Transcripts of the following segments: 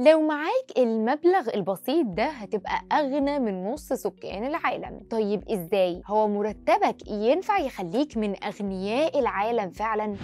لو معاك المبلغ البسيط ده هتبقى أغنى من نص سكان العالم طيب إزاي؟ هو مرتبك ينفع يخليك من أغنياء العالم فعلا؟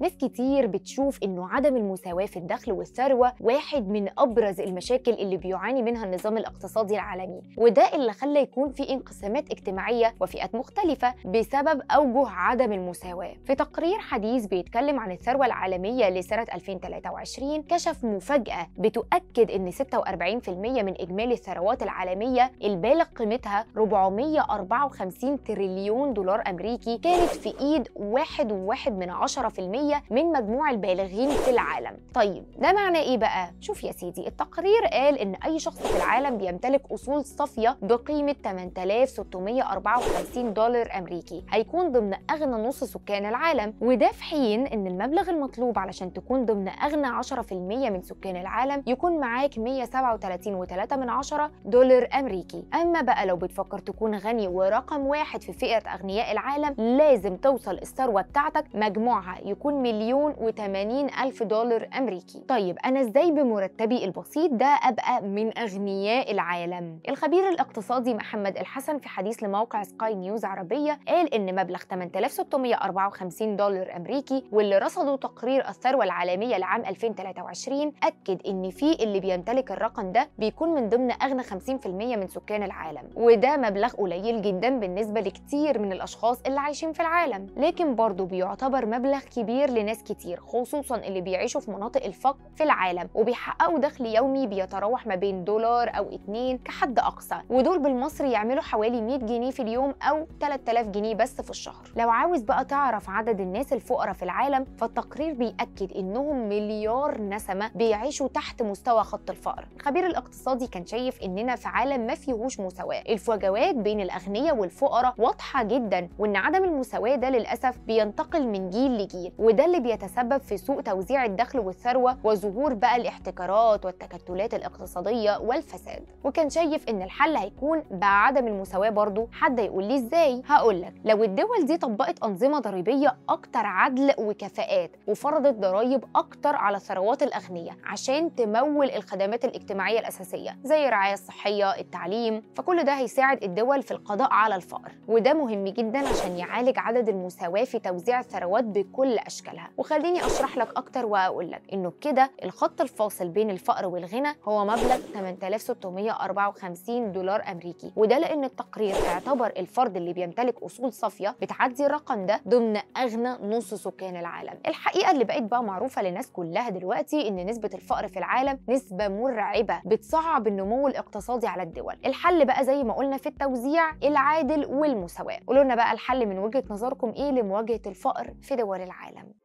ناس كتير بتشوف إنه عدم المساواة في الدخل والثروة واحد من أبرز المشاكل اللي بيعاني منها النظام الاقتصادي العالمي. وده اللي خلى يكون في انقسامات اجتماعية وفئات مختلفة بسبب أوجه عدم المساواة. في تقرير حديث بيتكلم عن الثروة العالمية لسنة 2023 كشف مفاجأة بتؤكد إن 46% من إجمالي الثروات العالمية البالغ قيمتها 454 تريليون دولار أمريكي كانت في إيد 1.1 من 10% من مجموع البالغين في العالم. طيب ده معناه إيه بقى؟ شوف يا سيدي التقرير قال إن أي شخص في العالم بيمتلك أصول صافية بقيمة 8654 دولار أمريكي. هيكون ضمن أغنى نص سكان العالم وده في حين إن المبلغ المطلوب علشان تكون ضمن أغنى 10% من سكان العالم يكون معاك 137.3 من عشرة دولار أمريكي. أما بقى لو بتفكر تكون غني ورقم واحد في فئة أغنياء العالم لازم توصل الثروة بتاعتك مجموعها يكون مليون و80 ألف دولار أمريكي. طيب أنا إزاي بمرتبي البسيط ده أبقى من أغنياء العالم؟ الخبير الاقتصادي محمد الحسن في حديث لموقع سكاي نيوز عربية قال إن مبلغ 8654 دولار أمريكي واللي رصدوا تقرير الثروة العالمية لعام 2023 أكد إن في اللي بيمتلك الرقم ده بيكون من ضمن أغنى 50% من سكان العالم. وده مبلغ قليل جدا بالنسبة لكتير من الأشخاص اللي عايشين في العالم. لكن برضه بيعتبر مبلغ كبير لناس كتير خصوصا اللي بيعيشوا في مناطق الفقر في العالم وبيحققوا دخل يومي بيتراوح ما بين دولار أو اتنين كحد أقصى ودول بالمصري يعملوا حوالي 100 جنيه في اليوم أو 3000 جنيه بس في الشهر. لو عاوز بقى تعرف عدد الناس الفقراء في العالم فالتقرير بيأكد إنهم مليار نسمة بيعيشوا تحت مستوى خط الفقر. الخبير الاقتصادي كان شايف إننا في عالم ما فيهوش مساواة. الفجوات بين الأغنياء والفقراء واضحة جدا وإن عدم المساواة ده للأسف بينتقل من جيل لجيل وده اللي بيتسبب في سوء توزيع الدخل والثروة وظهور بقى الاحتكارات والتكتلات الاقتصادية والفساد. وكان شايف إن الحل هيكون بعدم المساواة برضه. حد يقول لي إزاي؟ هقولك لو الدول دي طبقت أنظمة ضريبية أكتر عدل وكفاءات وفرضت ضرائب أكتر على الثروات الأغنياء عشان تمول الخدمات الاجتماعية الأساسية زي الرعاية الصحية التعليم فكل ده هيساعد الدول في القضاء على الفقر. وده مهم جدا عشان يعالج عدد المساواة في توزيع الثروات بكل أشكالها وخليني أشرح لك أكتر وأقول لك إنه بكده الخط الفاصل بين الفقر والغنى هو مبلغ 8654 دولار أمريكي. وده لأن التقرير اعتبر الفرد اللي بيمتلك أصول صافية بتعدي الرقم ده ضمن أغنى نص سكان العالم. الحقيقة اللي بقت بقى معروفة للناس كلها دلوقتي إن نسبة الفقر في العالم نسبة مرعبة بتصعب النمو الاقتصادي على الدول. الحل بقى زي ما قلنا في التوزيع العادل والمساواة. قولوا لنا بقى الحل من وجهة نظركم إيه لمواجهة الفقر في دول العالم.